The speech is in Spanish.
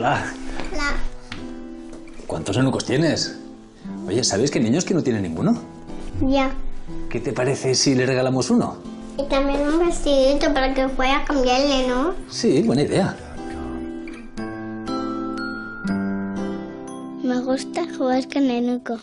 Hola. Hola. ¿Cuántos enucos tienes? Oye, ¿sabéis que hay niños que no tienen ninguno? Ya. ¿Qué te parece si le regalamos uno? Y también un vestidito para que pueda cambiarle, ¿no? Sí, buena idea. Me gusta jugar con Enuco.